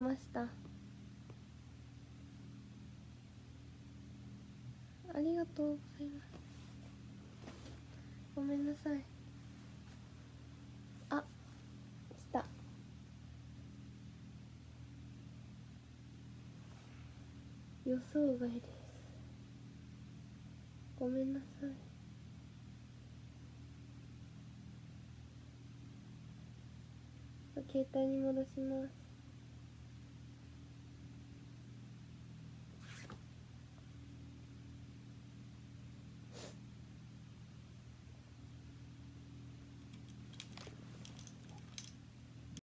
ました。ありがとうございます。ごめんなさい。あした。予想外です。ごめんなさい。携帯に戻します。